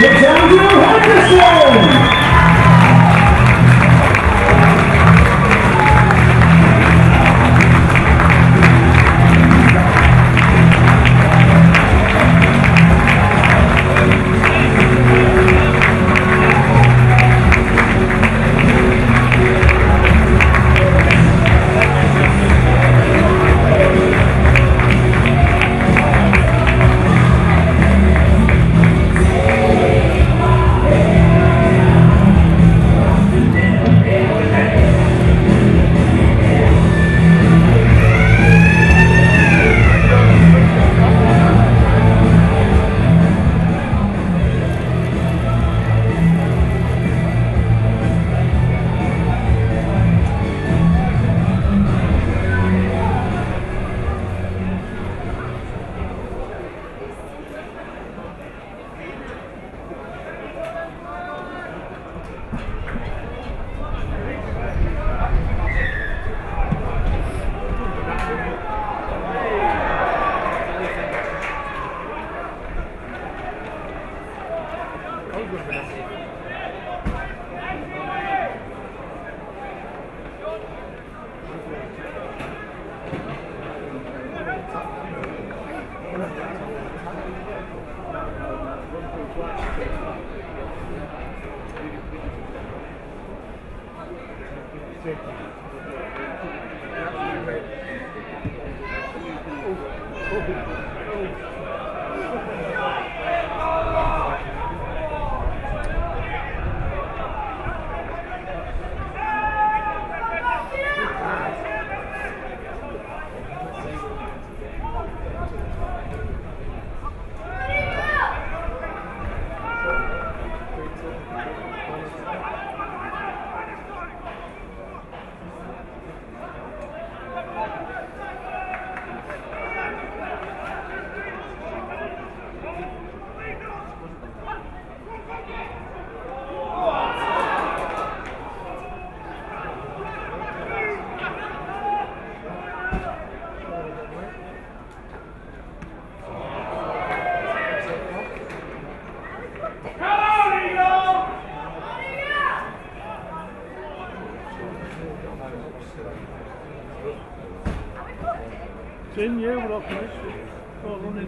Down to Henderson! Sen niye bırakmış? Oğlum ne?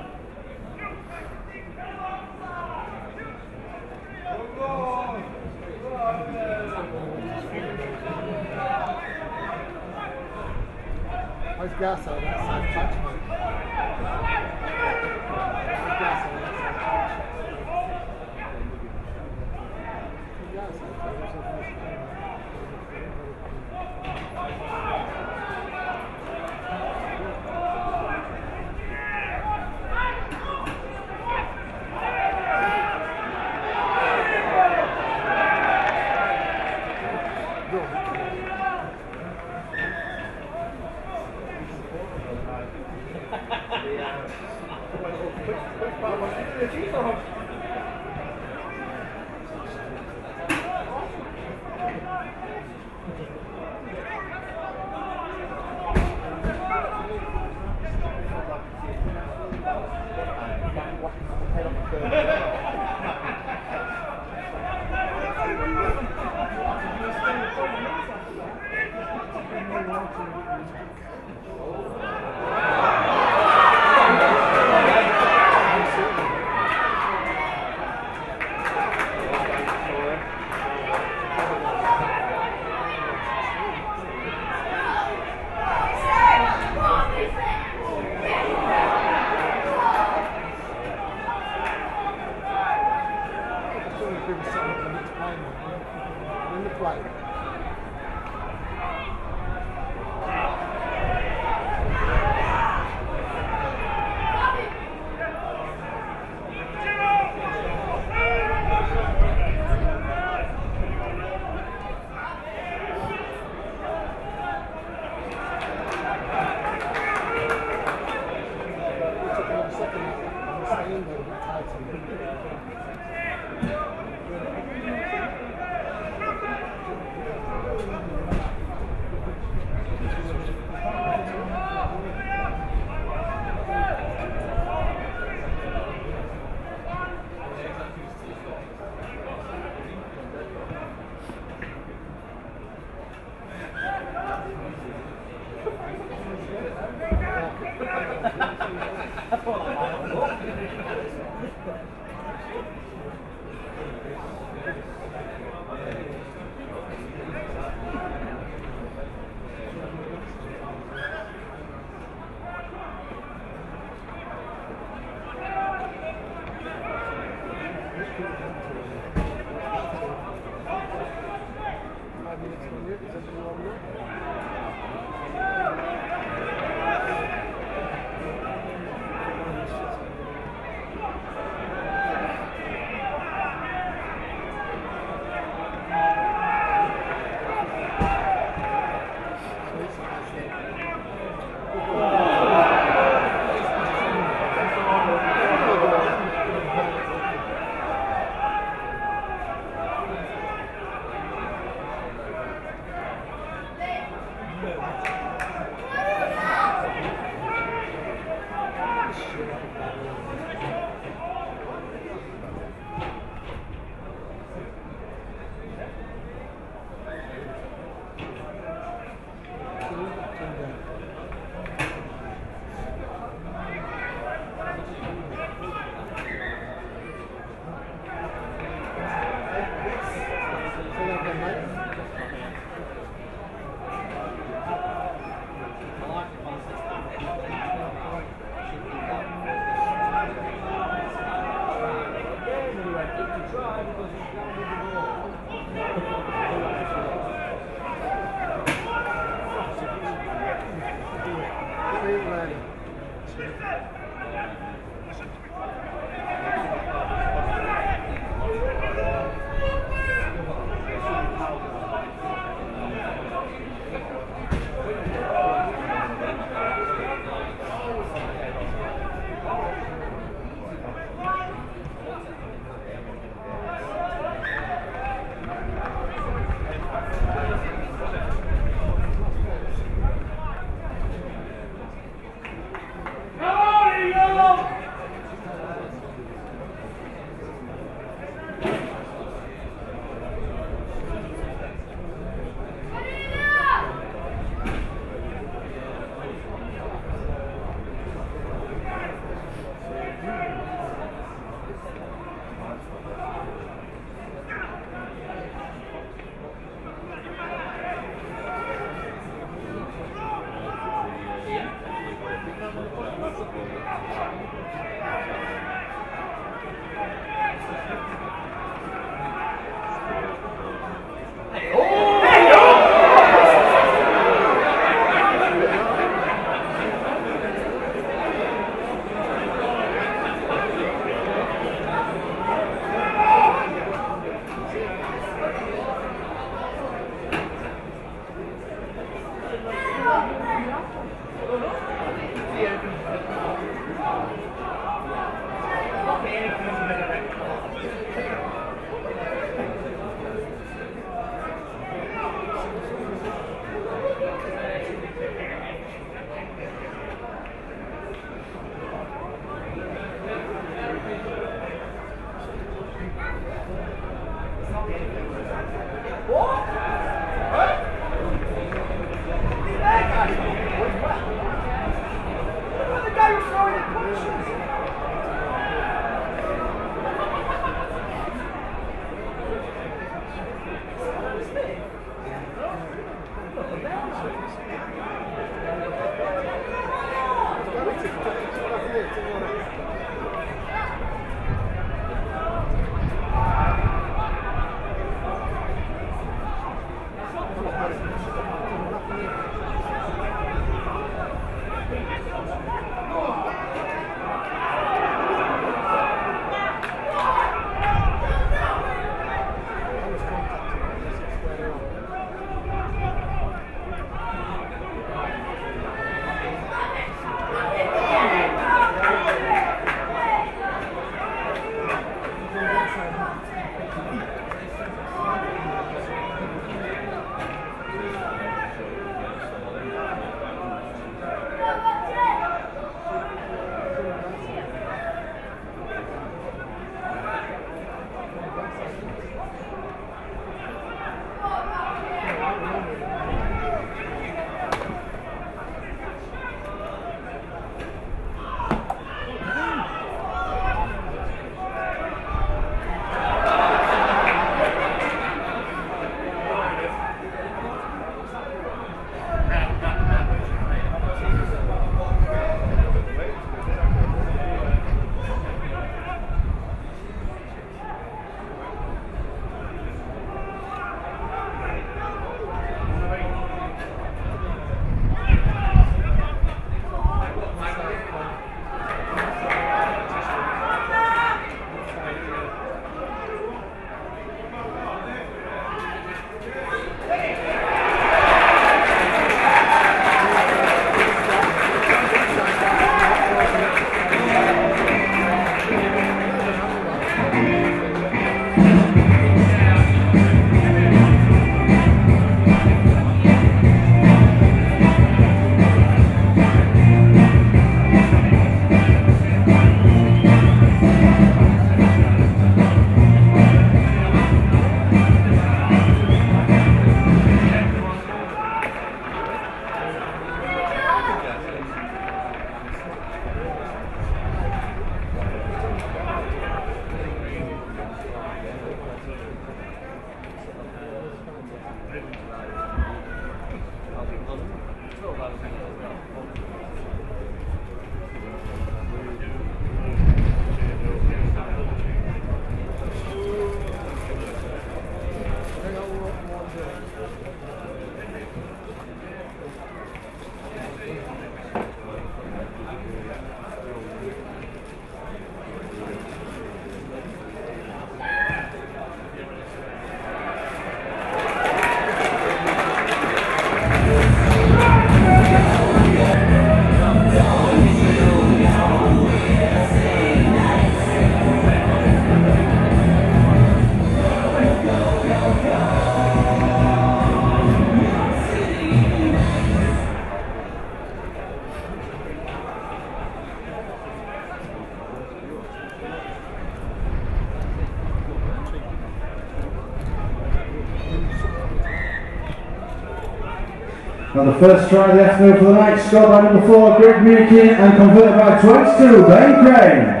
First try the afternoon for the night, scored by number four, Greg Minikin, and converted by 22, Ben Crane.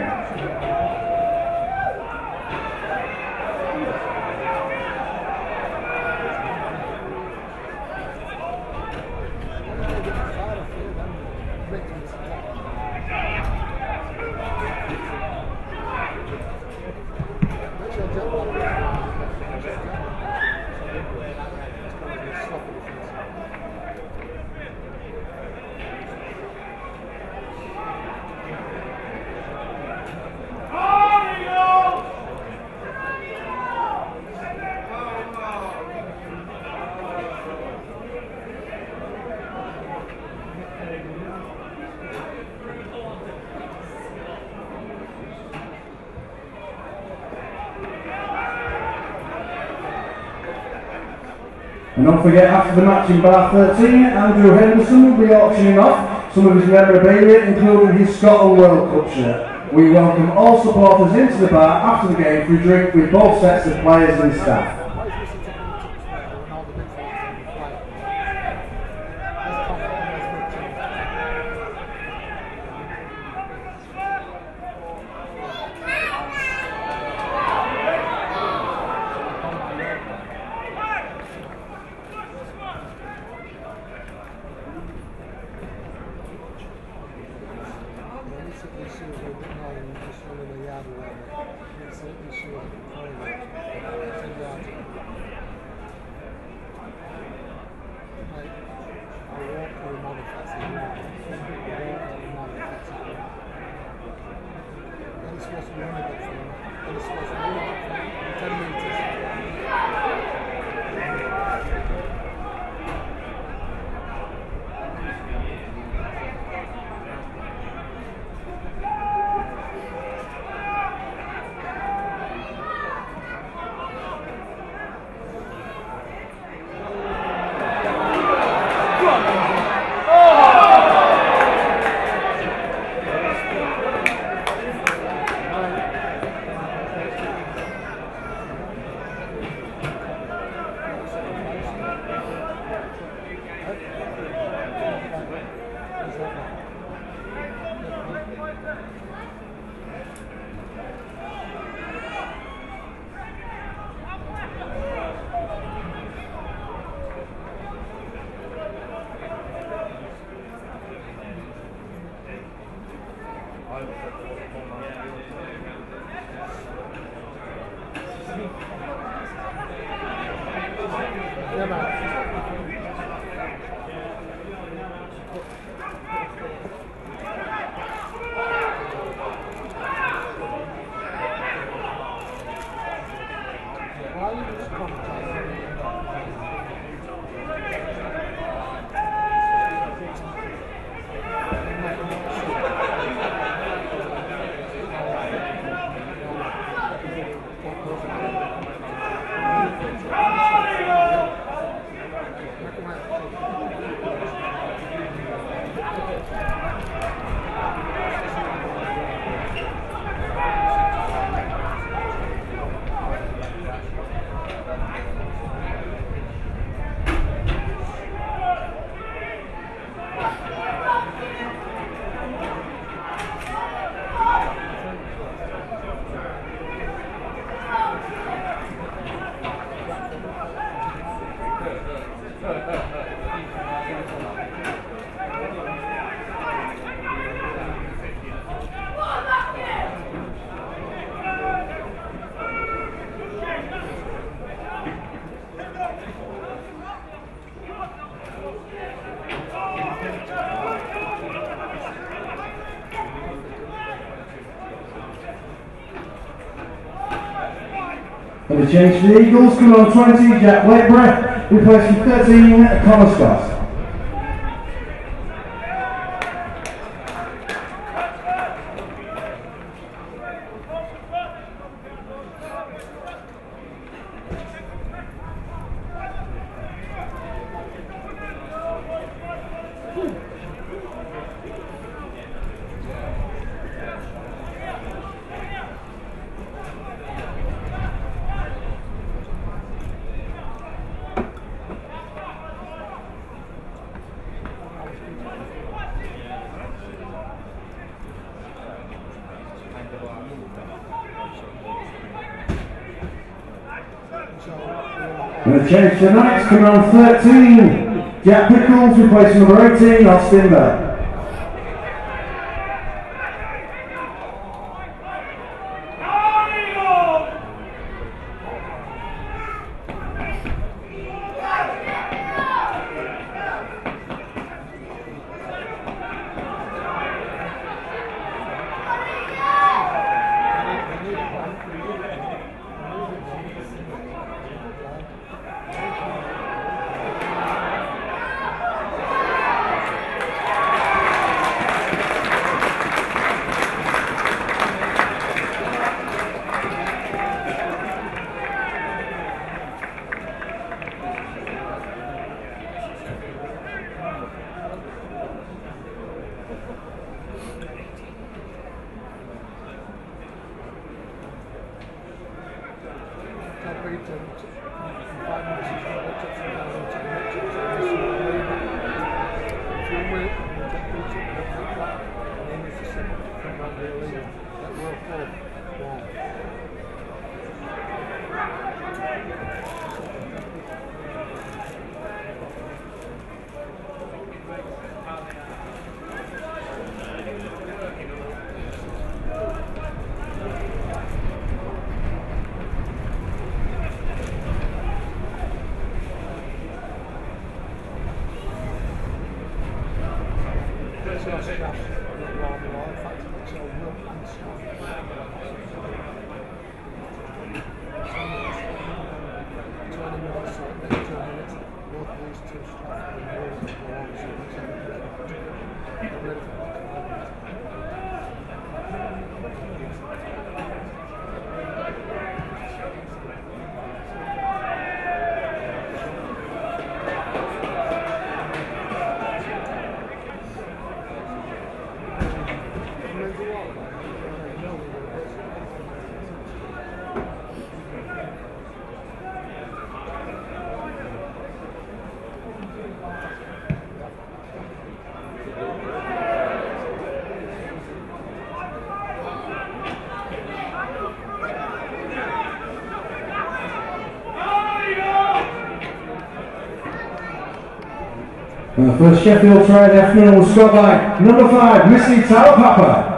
And don't forget, after the match in bar 13, Andrew Henderson will be auctioning off some of his memorabilia, including his Scotland World Cup shirt. We welcome all supporters into the bar after the game for a drink with both sets of players and staff. change for the Eagles. Come on, 20, Jack Whitebreath, replacing 13, Connor Scott. Change tonight. Come number 13. Jack Pickles replacing number 18, Austin Bell. for Sheffield Trade Afternoon was scored by number five, Misi Taulapapa.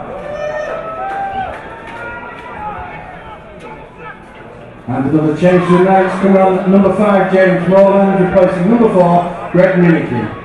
And another change to the coming on number five, James Morland, replacing number four, Greg Minikin.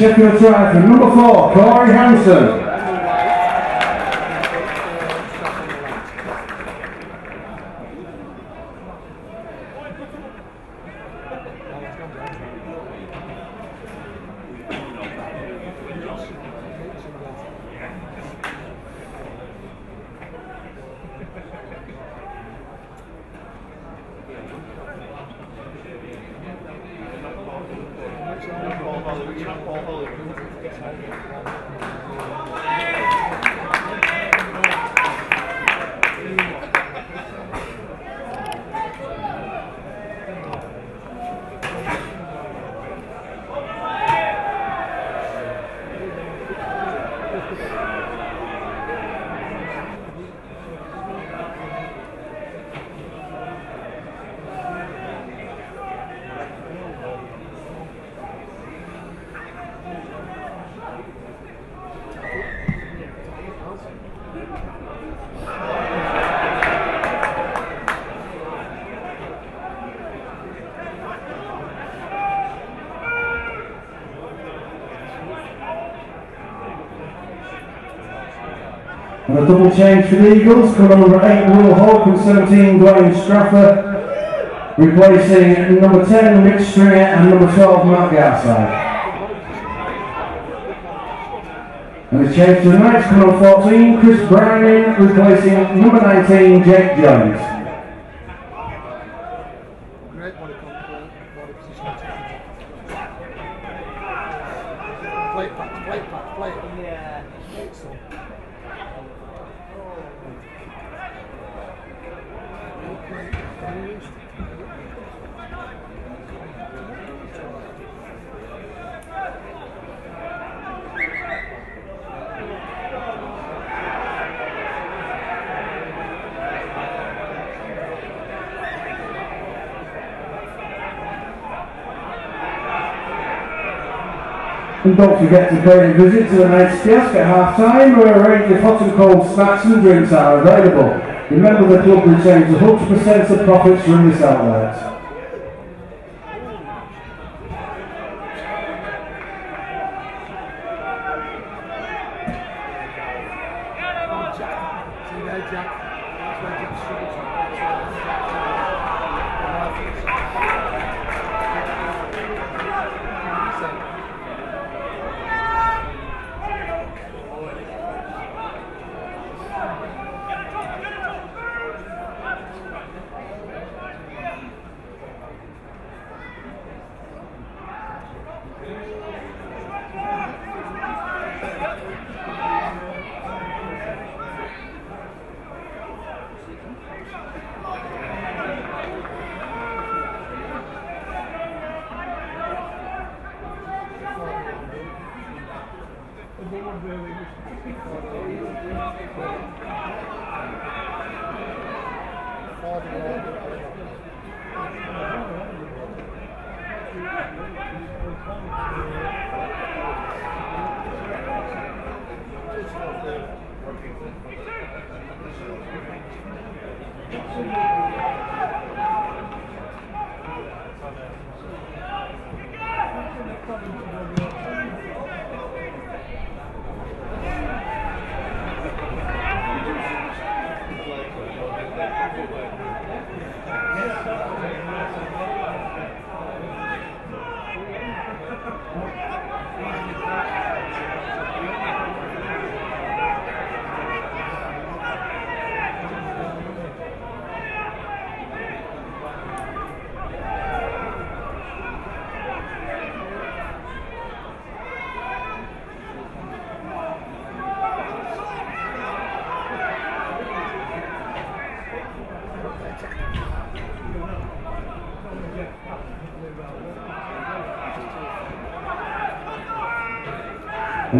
champion try for number four, Corey Hansen. And the double change for the Eagles, come number 8 Will Hope and 17 Glenn Strafford, replacing number 10 Mitch Stringer and number 12 Mark Garside. And the change to the Knights, come 14 Chris Browning, replacing number 19 Jake Jones. Don't forget to pay a visit to the Knights' desk at half time where a range of hot and cold snacks and drinks are available. Remember the club retains 100% of profits from this outlet.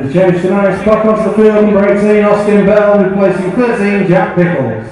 And the change tonight, back onto the field, number 18, Austin Bell, replacing 13, Jack Pickles.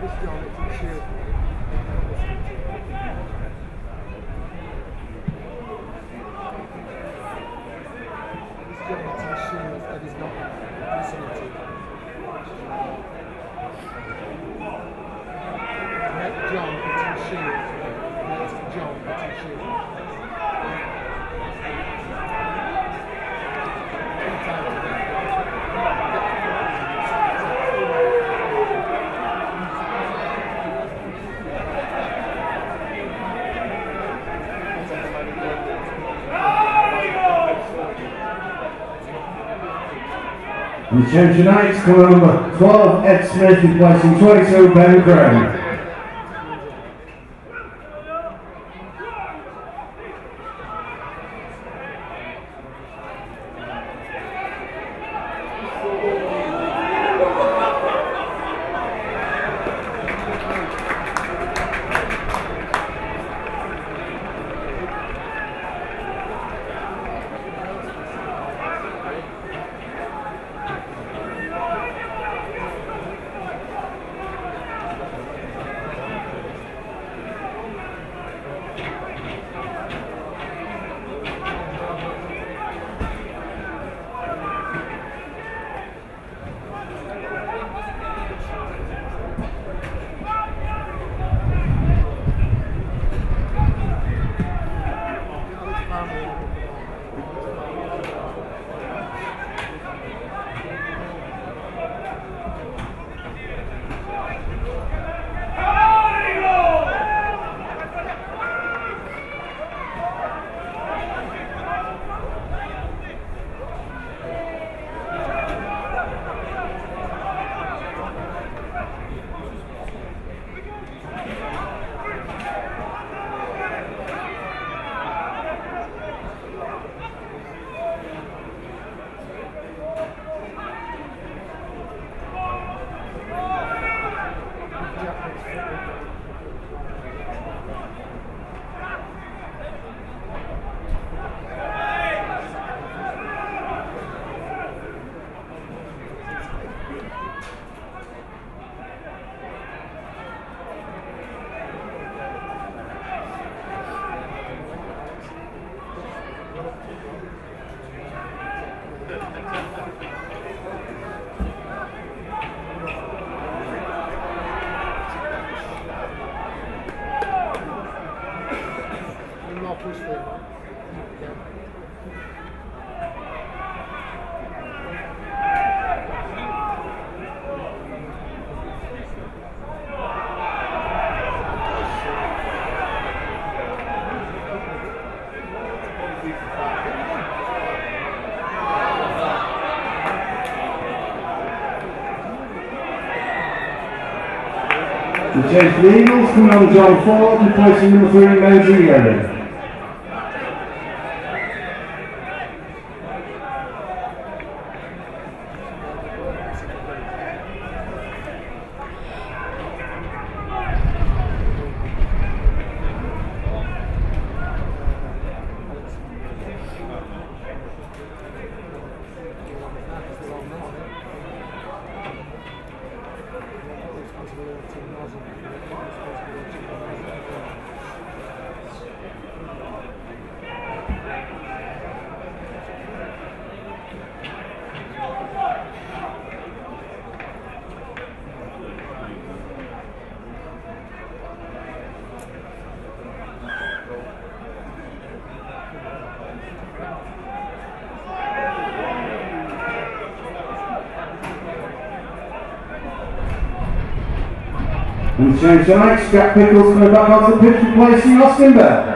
This John, it's in shield. This John, it's in shield, and he's not listening to it. Next John, it's in shield. Next John, it's in shield. One time today. And the change tonight, coming number 12, Ed Smith, replacing 22, Ben Crane. Eagles coming on John Ford, replacing number three, Menzie Yere. Change tonight, Jack Pickles coming back onto the pitch replacing Austin Bell.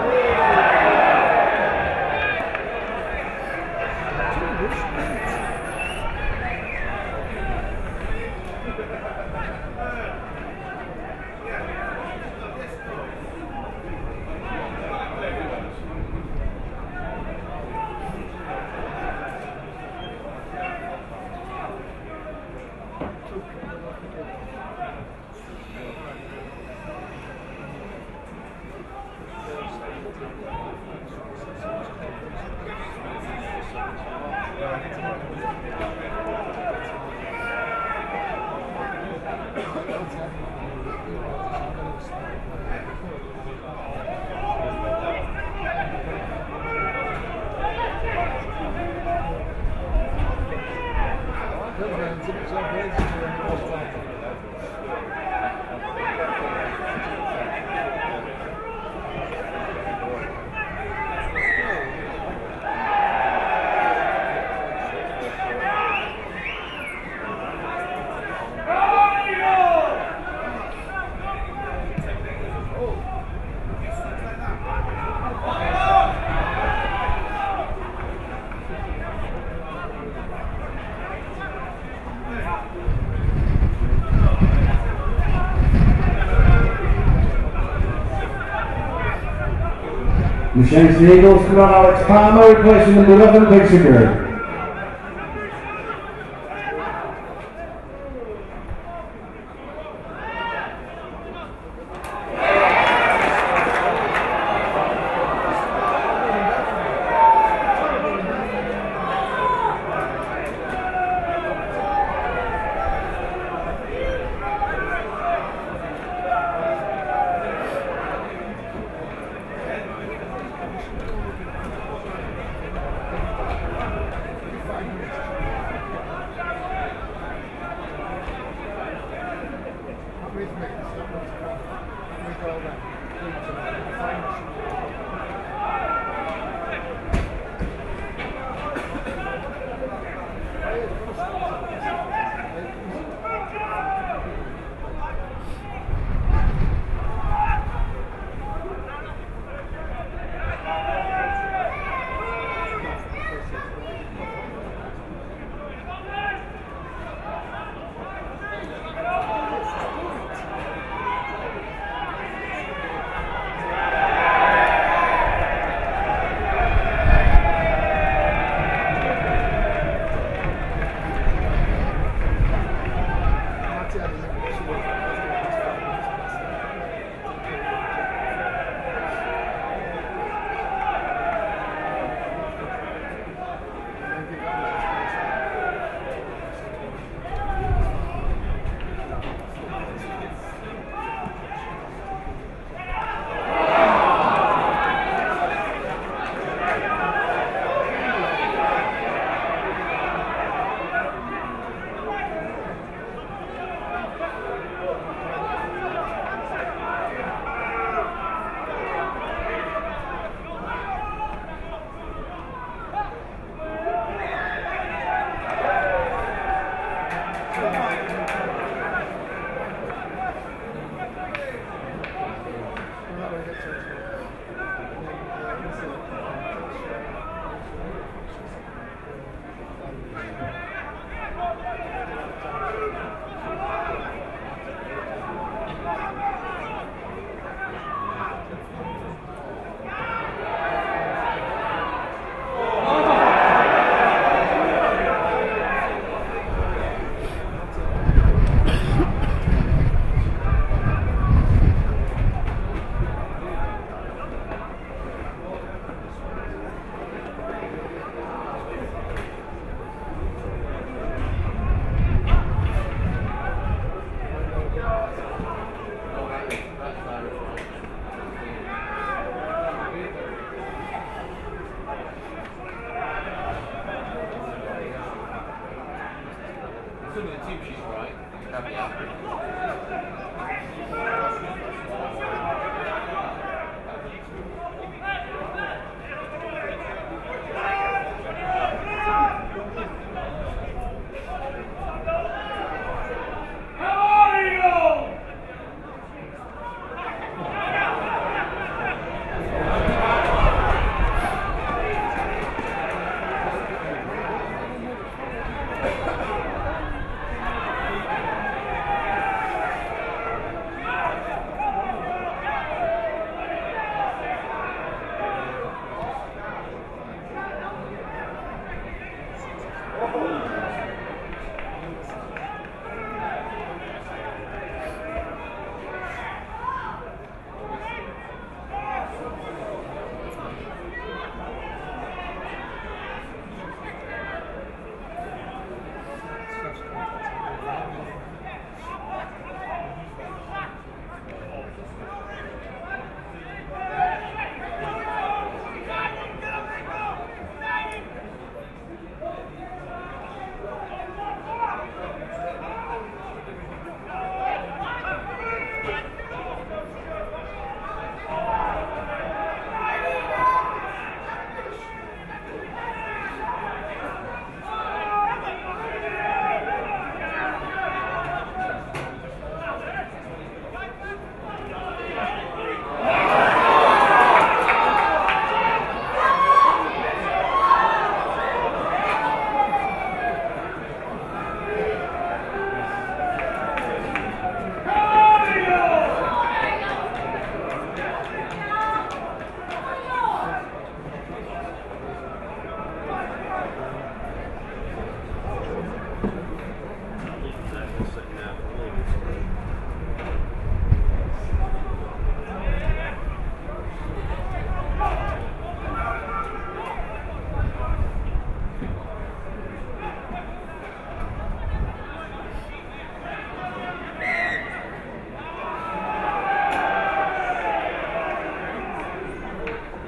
The the Eagles coming on Alex Palmer replacing number 11, Pixie Good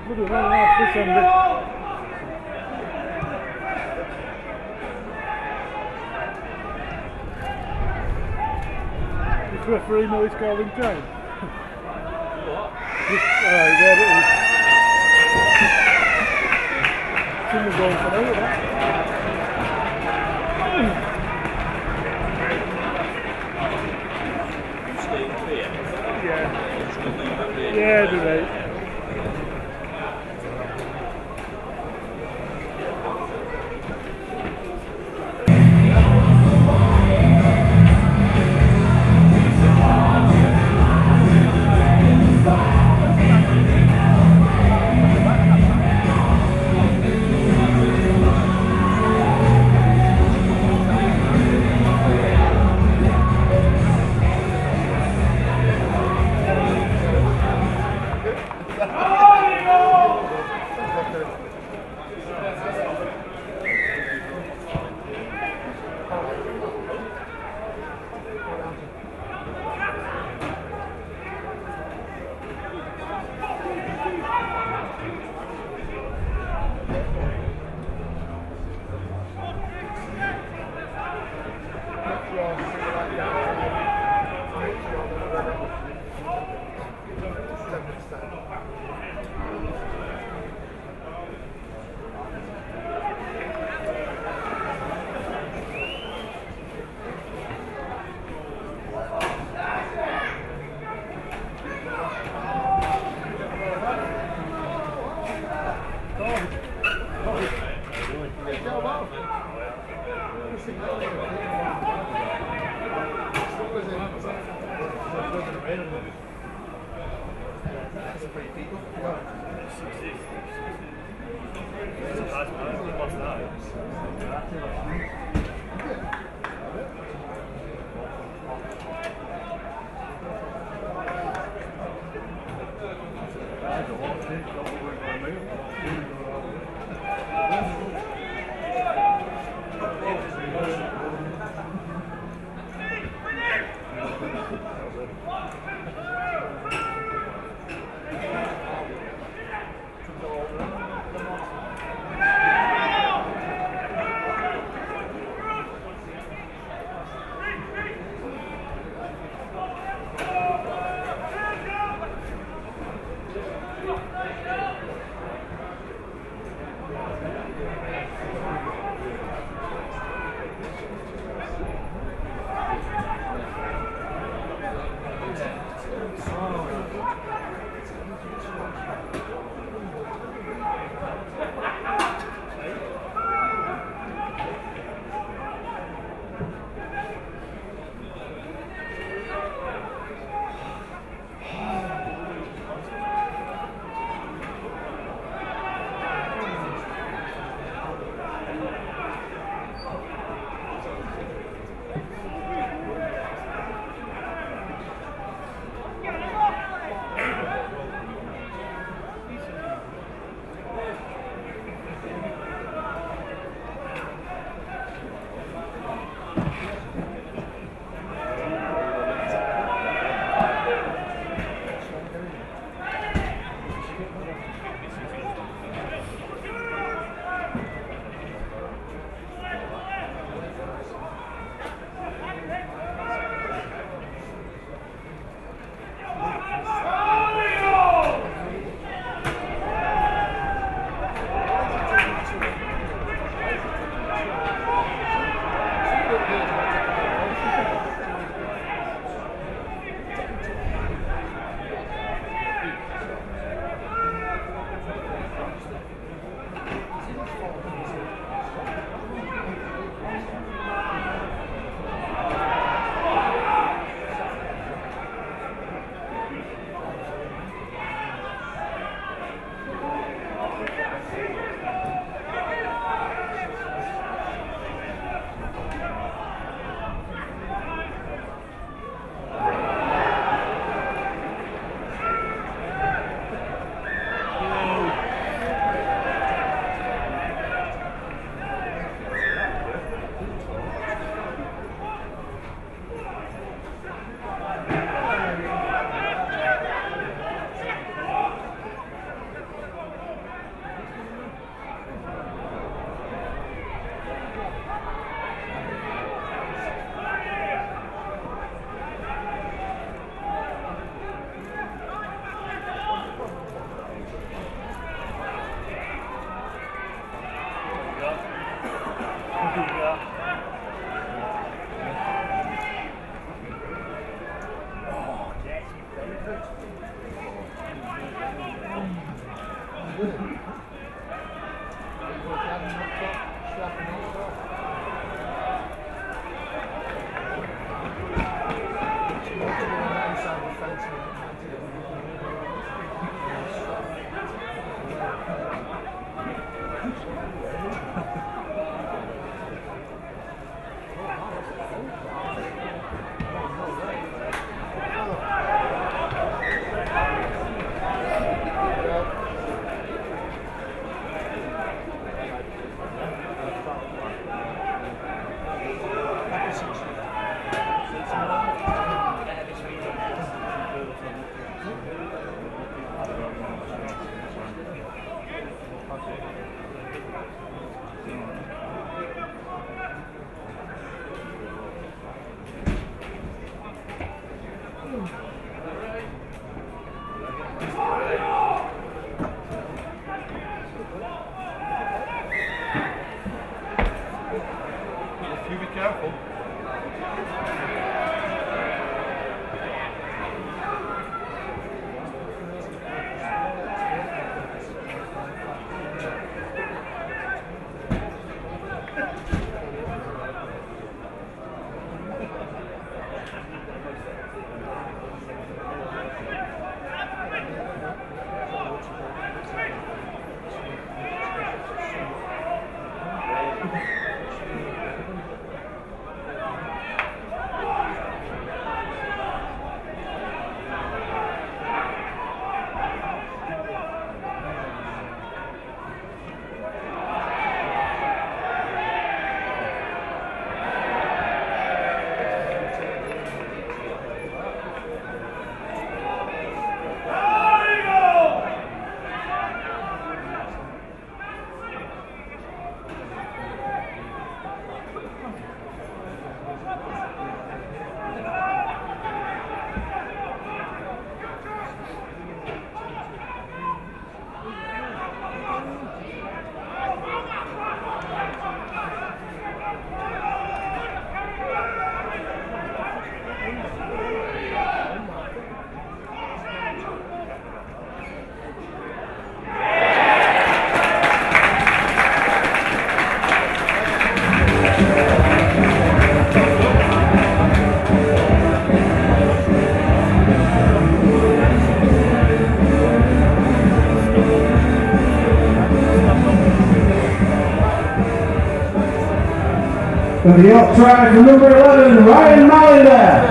one, nice fish on this. This referee knows calling time. What? Alright, there it is. For that. Yeah. Yeah, do they? The up track, number 11, Ryan Mallender.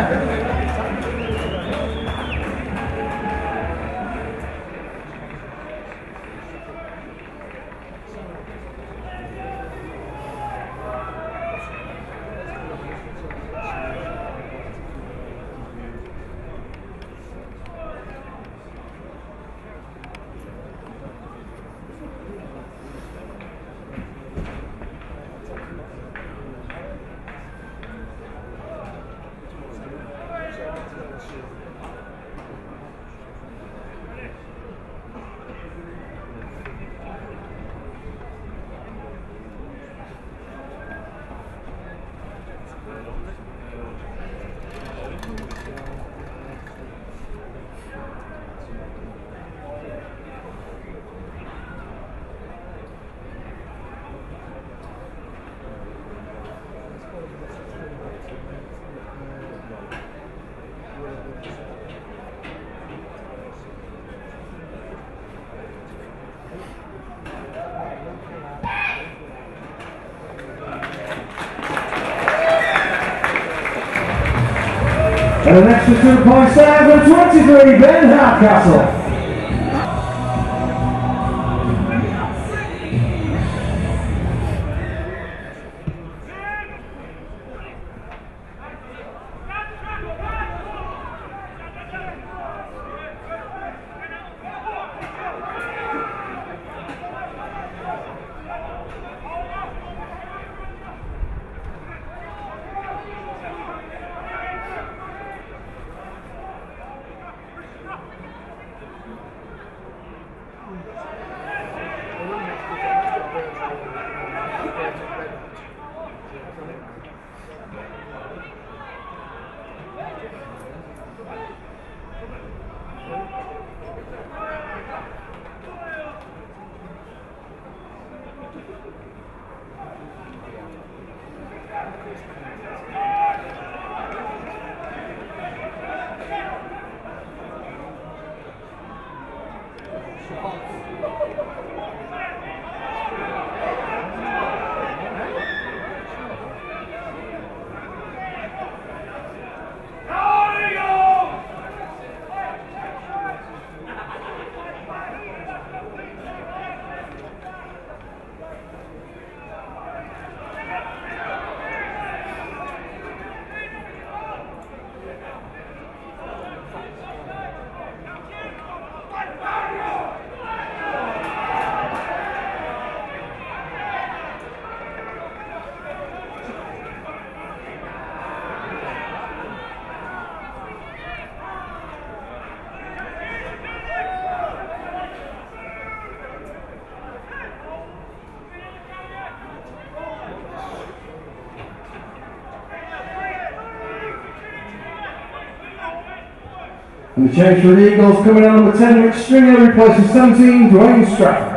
And an extra two points there for 23, Ben Hardcastle. The change for the Eagles coming out number 10, Rich Stringer, replaces 17, Dwayne Stratford.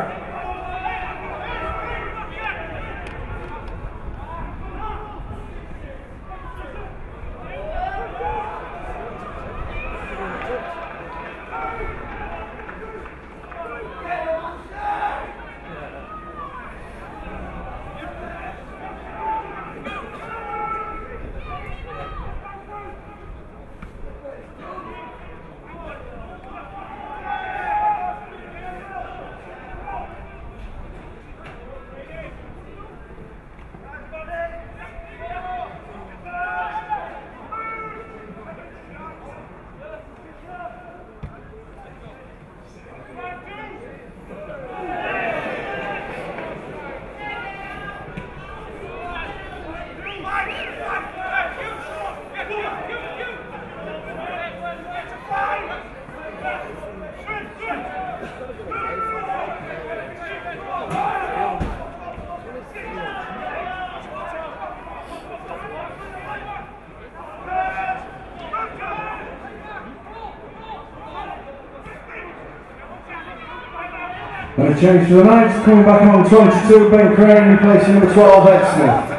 And a change for the Knights, coming back on 22, Ben Crane, replacing number 12, Ed Smith.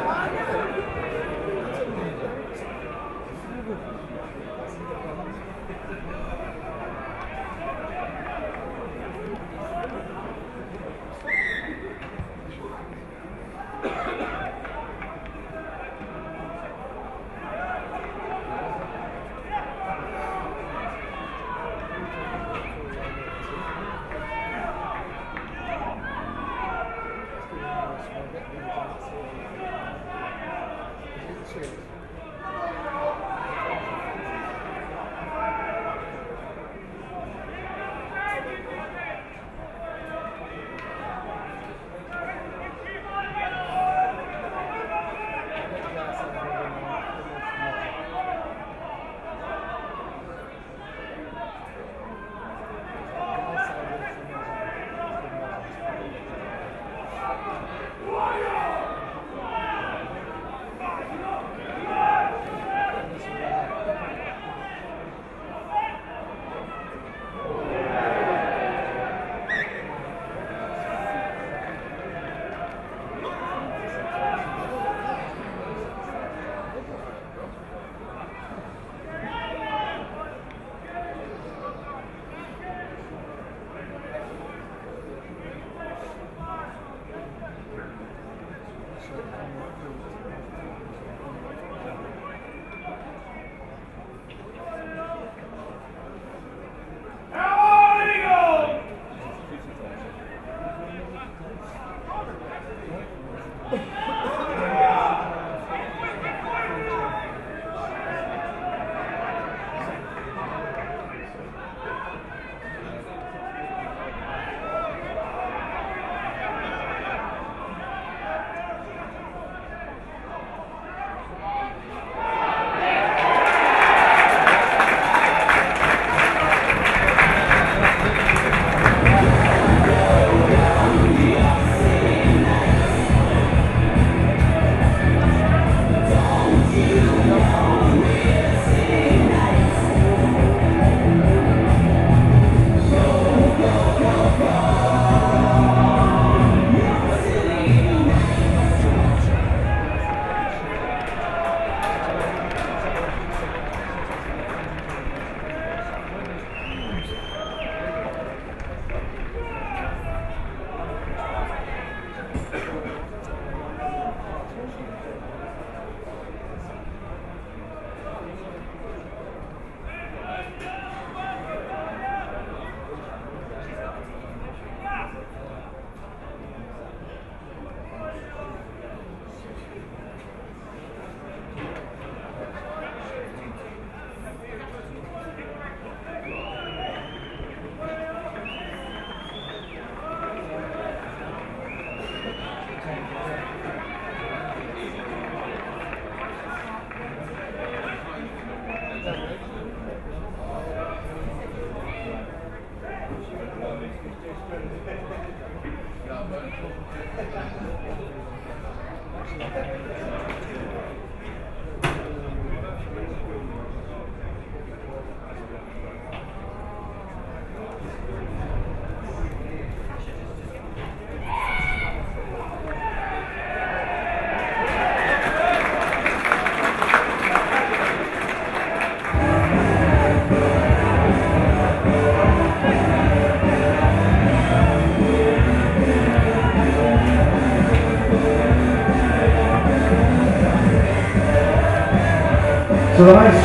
Yeah.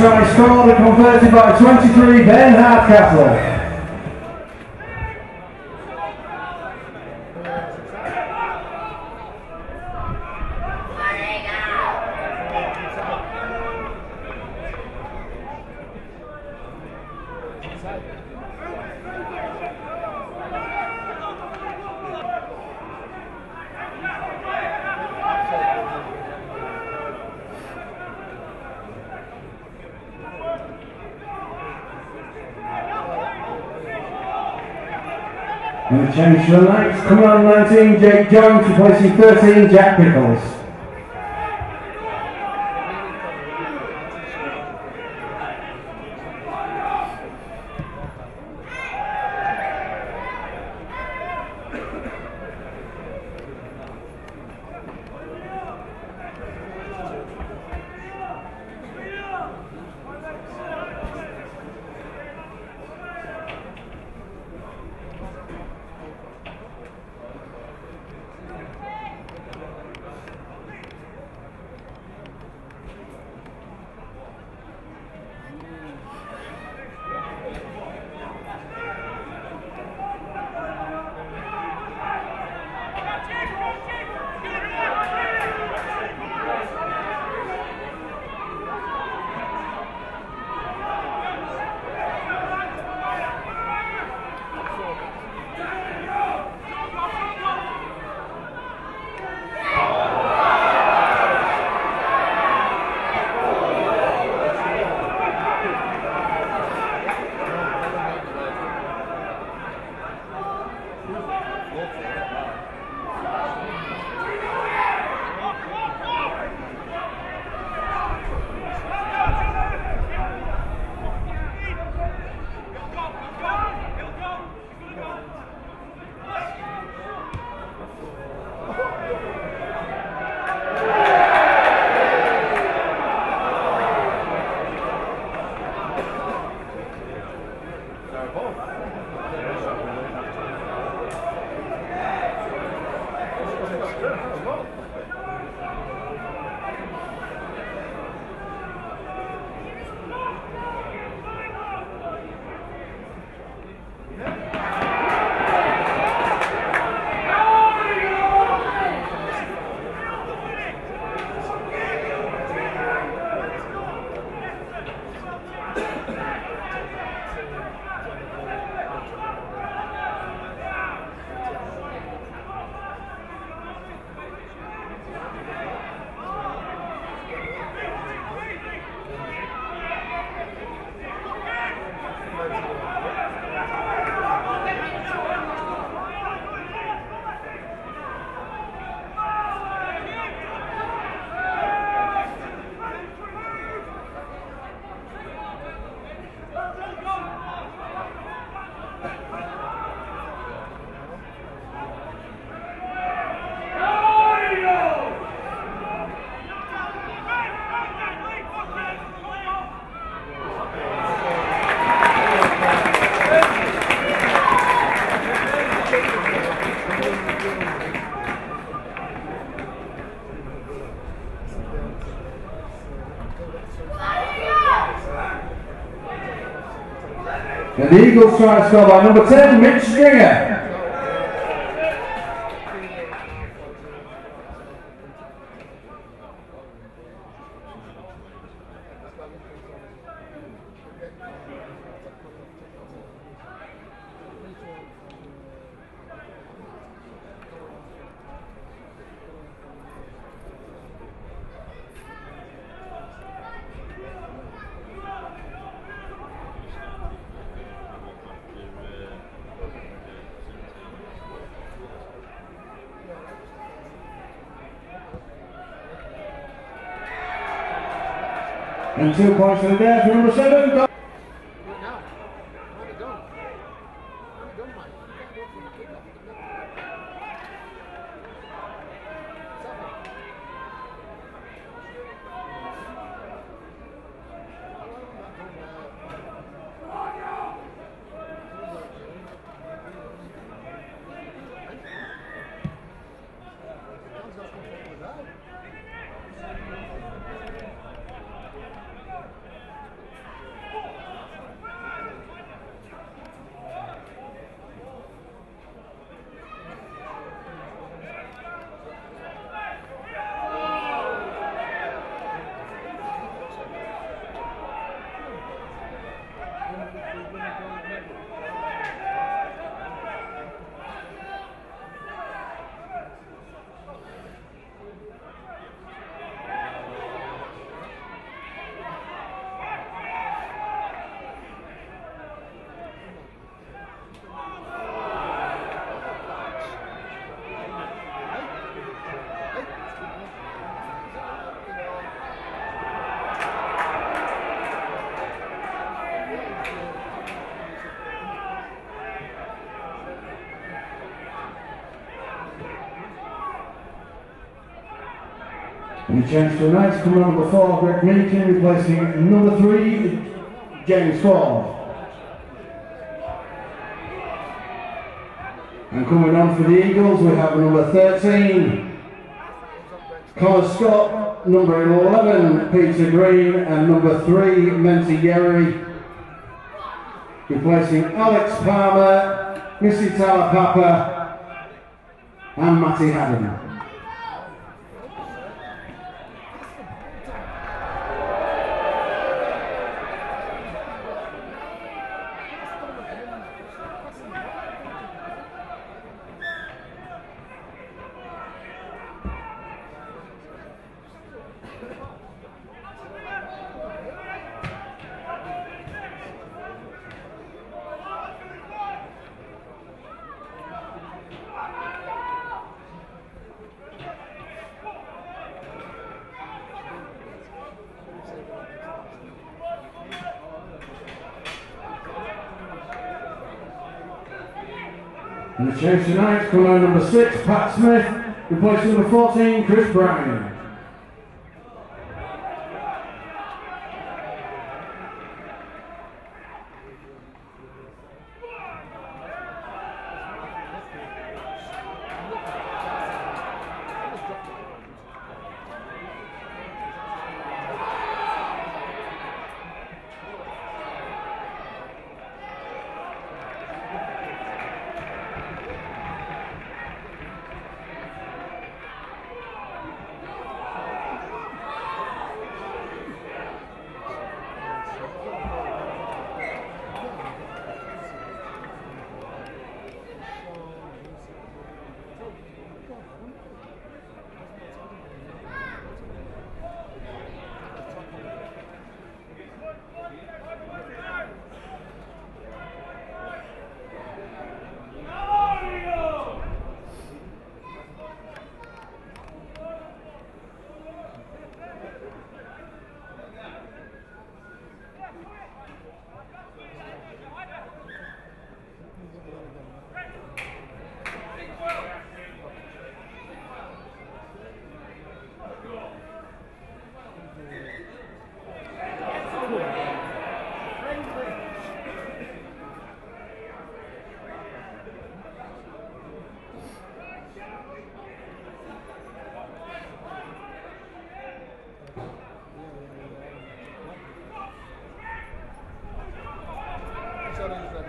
Try scored and converted by 23 Ben Hardcastle. 13, Jake Jones replacing 13, Jack Pickles. The Eagles try to score by number 10, Mitch Stringer. Two points in there for number seven. Do it now. Have it done. Have it done, mate. You can't do it from the kick off. Seven. Man's not comfortable with that. And the change to tonight's coming on number four, Greg Minikin, replacing number three, James Ford. And coming on for the Eagles, we have number 13, Connor Scott, number 11, Peter Green, and number 3, Menzie Yere. Replacing Alex Palmer, Misi Taulapapa, and Matty Haddon. Tonight, coming number six, Pat Smith, replacing number 14, Chris Bryan. Sorry,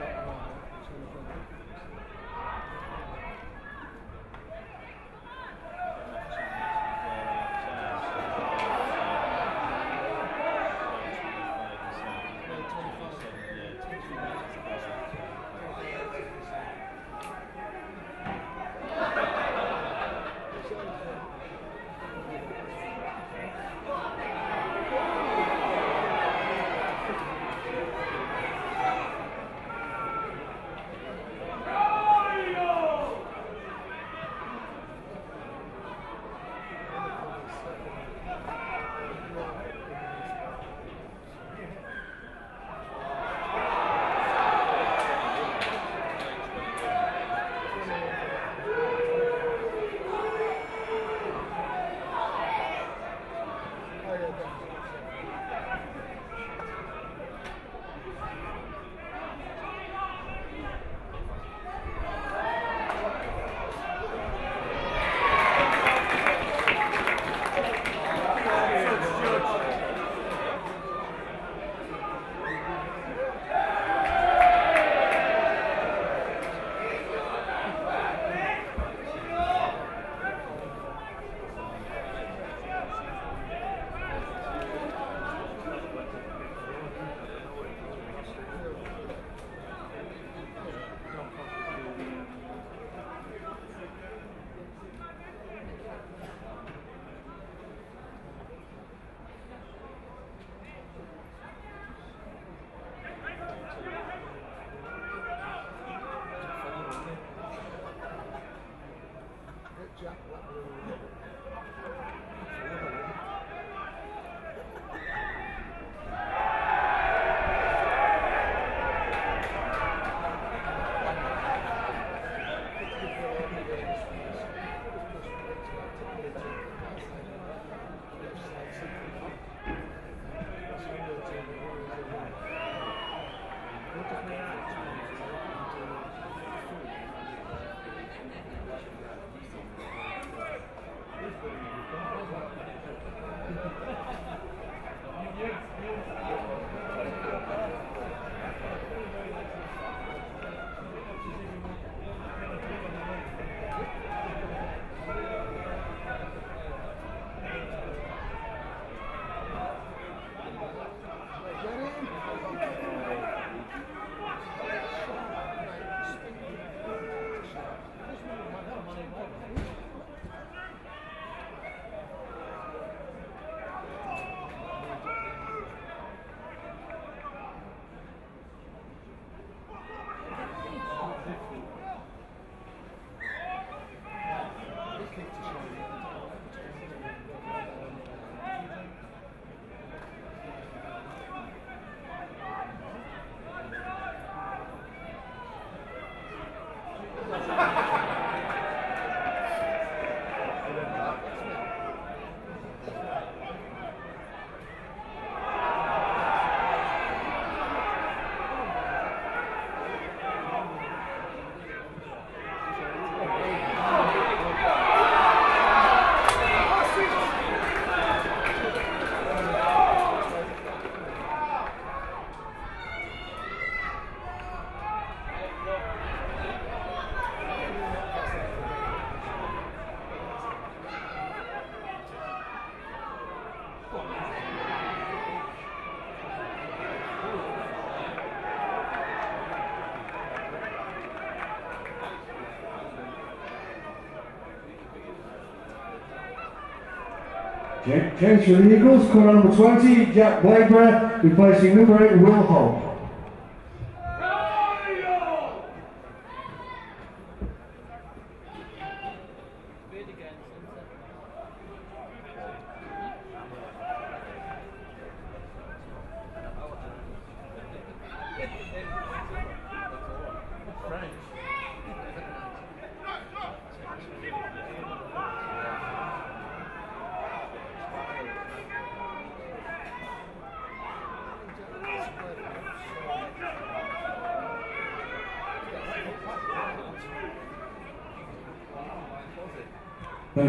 James for the Eagles, corner number 20, Jack Blakeburn, replacing number 8, Will Holt.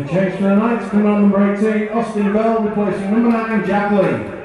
Change for the Knights, corner number 18, Austin Bell, replacing number 9, Jack Lee.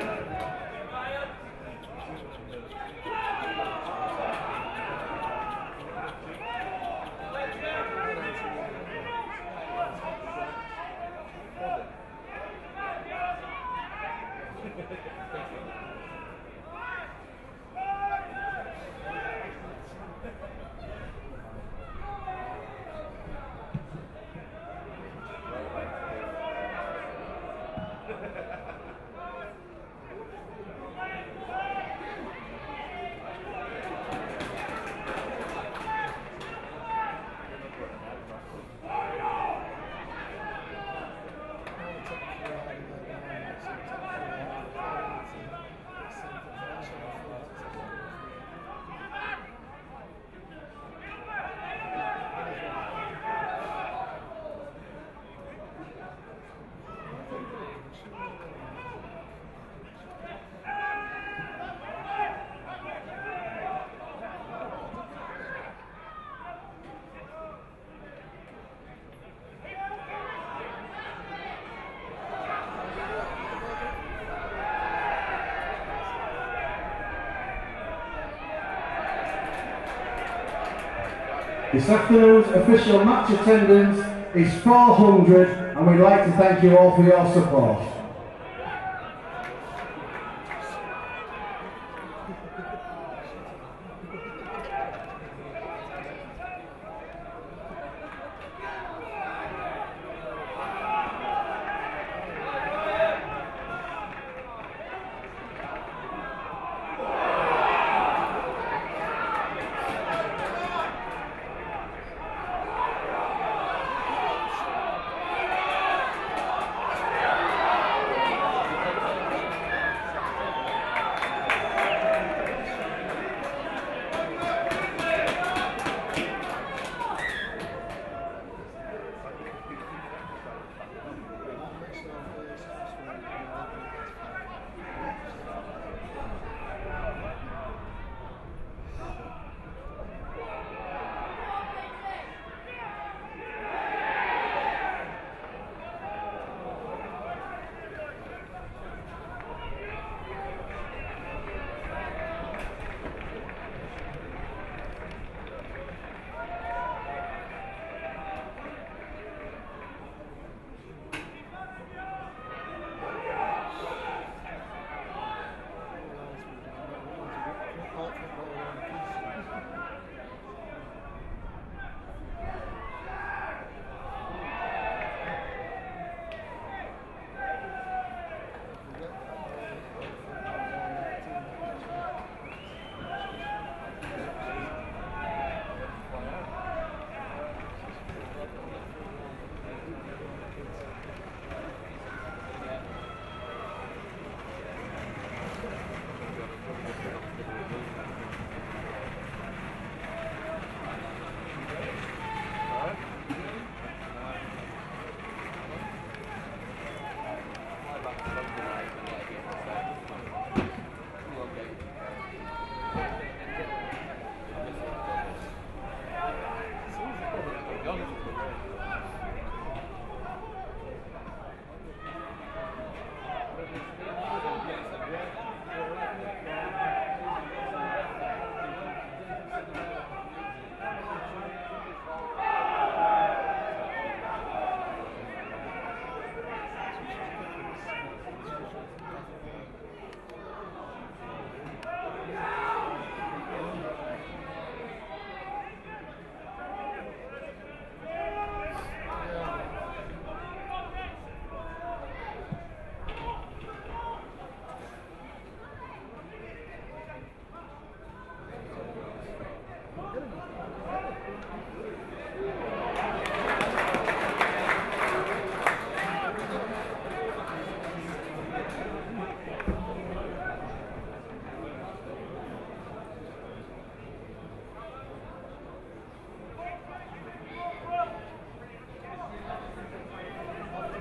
This afternoon's official match attendance is 400 and we'd like to thank you all for your support.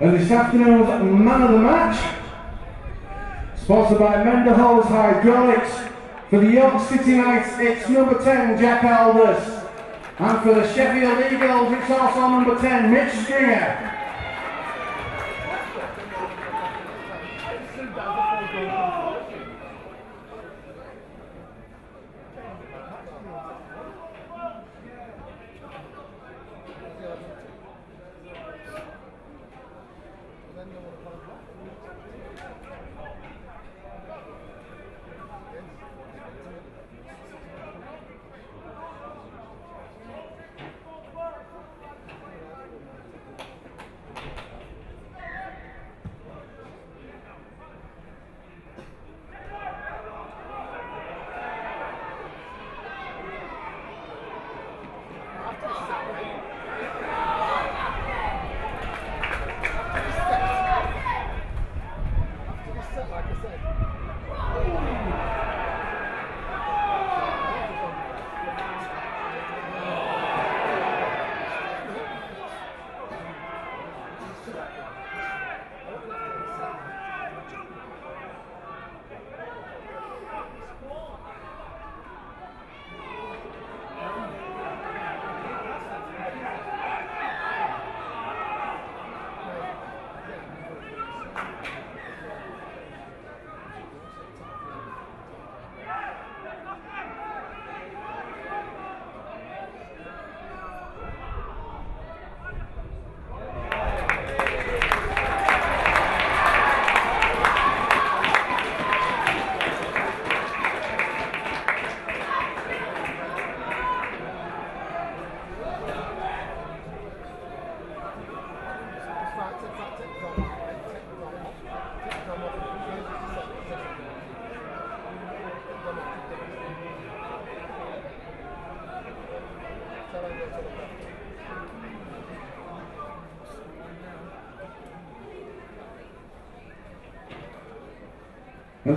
And this afternoon's man of the match, sponsored by Menderholz Hydraulics. For the York City Knights, it's number 10, Jack Alders. And for the Sheffield Eagles, it's also number 10, Mitch Stringer.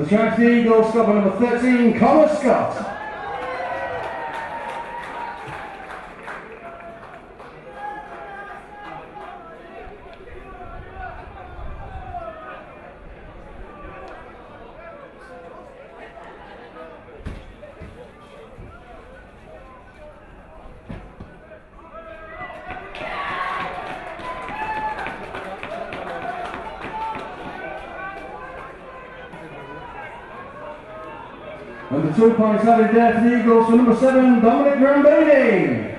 The Eagles, stopper number 13, Connor Scott. Two points added there for Eagles for number seven, Dominic Brambani.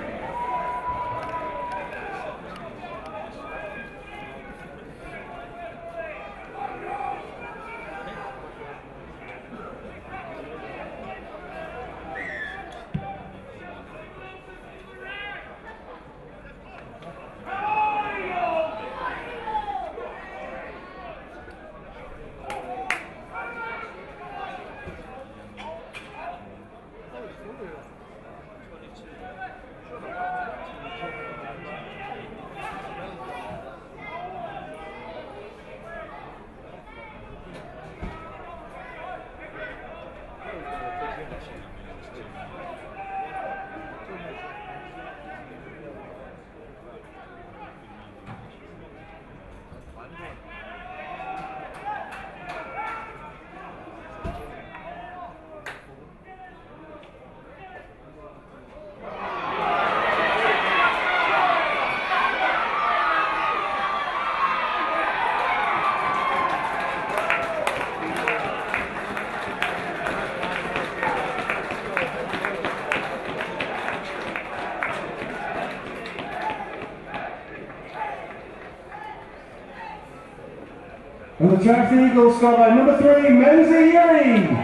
And the Chelsea Eagles scored by number three, Menzie Yere.